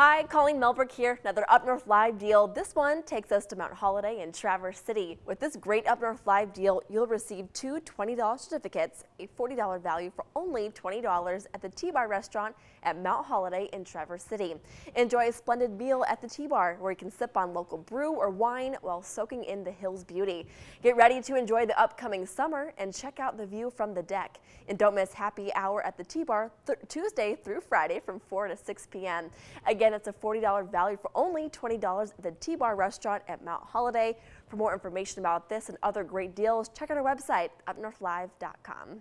Hi, Colleen Melbrick here. Another Up North Live deal. This one takes us to Mount Holiday in Traverse City. With this great Up North Live deal, you'll receive two $20 certificates, a $40 value for only $20 at the T-Bar restaurant at Mount Holiday in Traverse City. Enjoy a splendid meal at the T-Bar where you can sip on local brew or wine while soaking in the hill's beauty. Get ready to enjoy the upcoming summer and check out the view from the deck. And don't miss happy hour at the T-Bar Tuesday through Friday from 4 to 6 p.m. Again, Again, it's a $40 value for only $20 at the T-Bar restaurant at Mount Holiday. For more information about this and other great deals, check out our website, upnorthlive.com.